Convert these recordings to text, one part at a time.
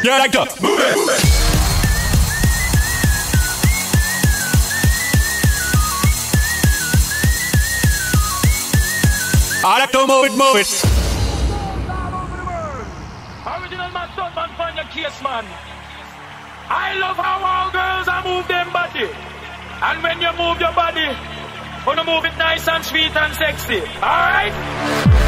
You like to move it. I like to move it, move it. Original man, son, man, find your case, man. I love how all girls are move them body. And when you move your body, wanna move it nice and sweet and sexy. Alright?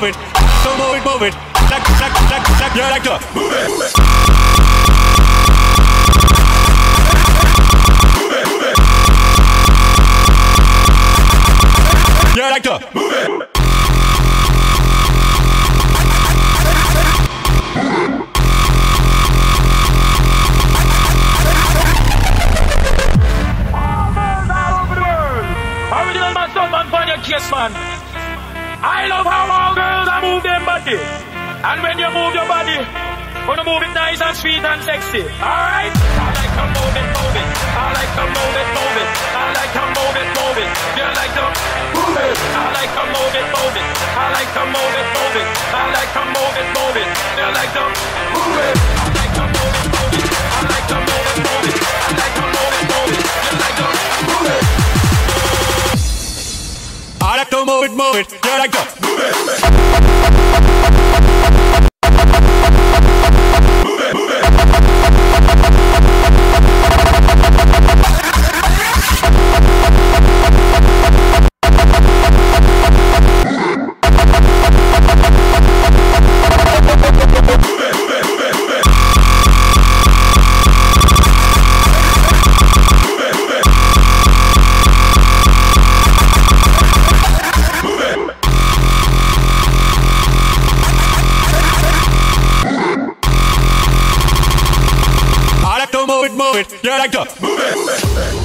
Move it, move it. Move it, move it. Like, like, like, like, you like move it. Like to move it. Original man, son, man, I love how all girls are move their body. And when you move your body, wanna move it nice and sweet and sexy. Alright? I like to move it, move it. I like to move it, move it. I like to move it, move it. You like to move it. I like to move it, move it. I move it, move it. You like to move it. Move it, move it. You like to move it.